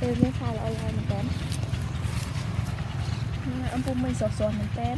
ពេលមានខែល្អល្អមែនតើអំពុំមិនស្រស់ស្រស់មែនតើ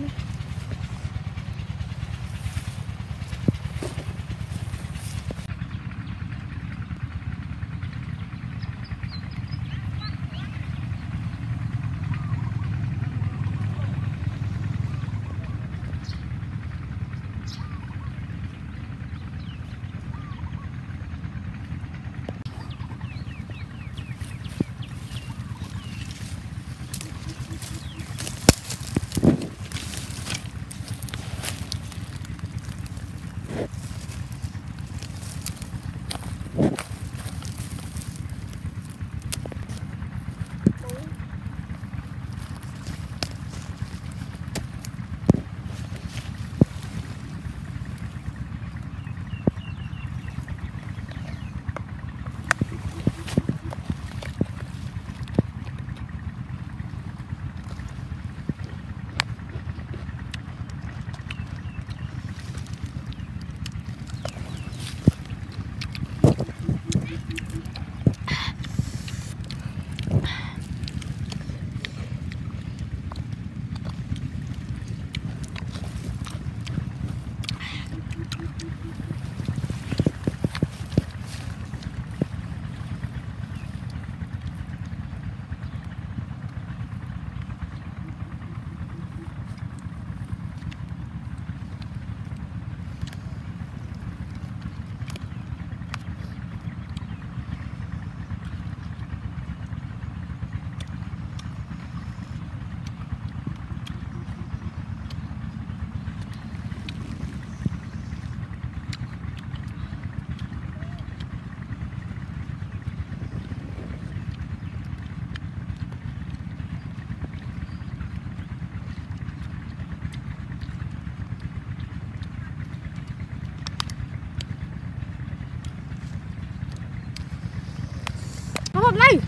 Nó hộp này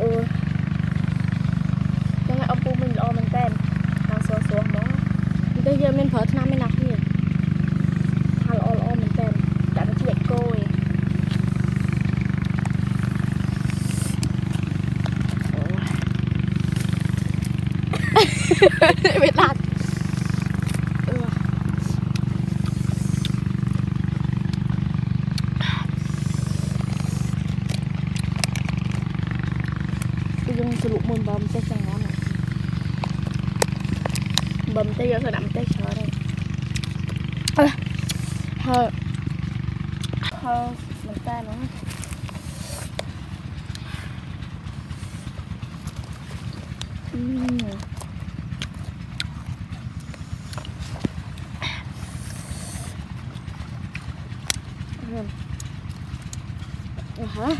អូចឹងអំពុំមិនល្អមែនតើខាងស្រស់ស្រស់ហ្មងតែយើងមានប្រើថ្នាំឯណាគ្នាថាល្អល្អមែនតើដាក់ទៅជាគោឯងវាដាច់អឺ គឺយើងជ្រលក់មុនបើមិនទេចឹងណាបើមិនទេយើងទៅដាក់ម្ទេសច្រើនហើយអើហើយហើយមិនតែនោះអឺ Hả? Rồi,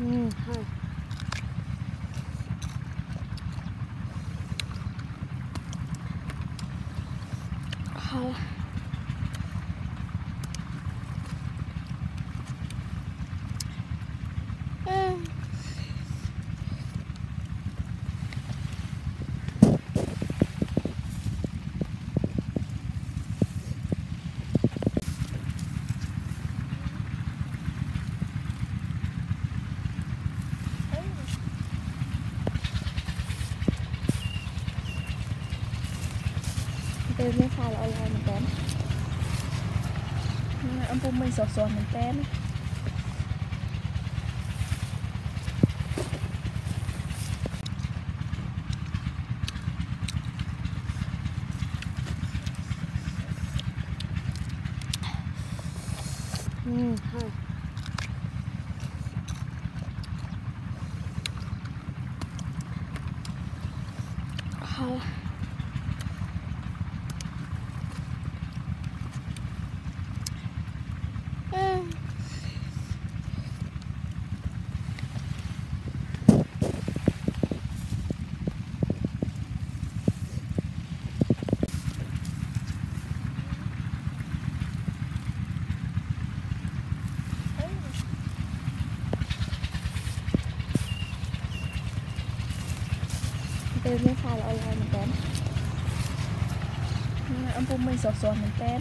嗯好。 ពេលនេះផ្លែល្អល្អមែនតើអំពុំមិនស្រស់ស្រស់មែនតើអឺហើយ好。 ពេលមានខែល្អល្អមែនតើអំពុំមិនស្រស់ស្រស់មែនតើ